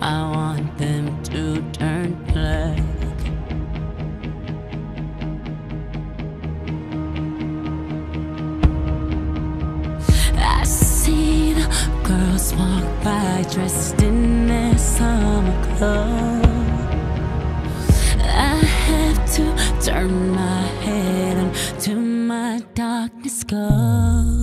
I want them to turn black. I see the girls walk by dressed in their summer clothes. I have to turn my head to my darkness goes.